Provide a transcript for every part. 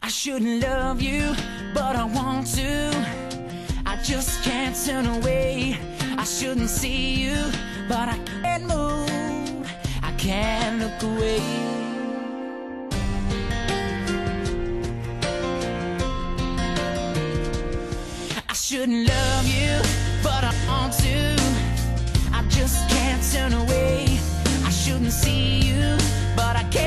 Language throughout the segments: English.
I shouldn't love you, but I want to. I just can't turn away. I shouldn't see you, but I can't move. I can't look away. I shouldn't love you, but I want to. I just can't turn away. I shouldn't see you, but I can't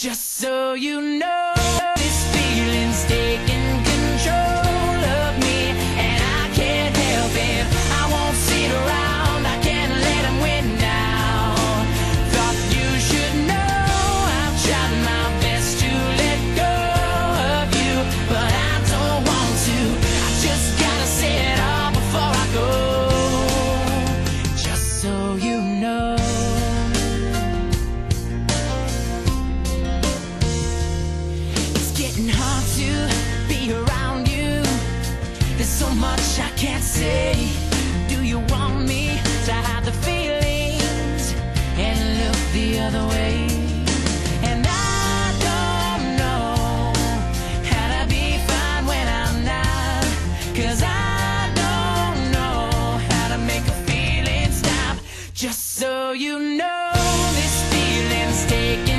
Just so you know, There's so much I can't say. Do you want me to hide the feelings and look the other way? And I don't know how to be fine when I'm I don't know how to make a feeling stop. Just so you know, this feeling's taking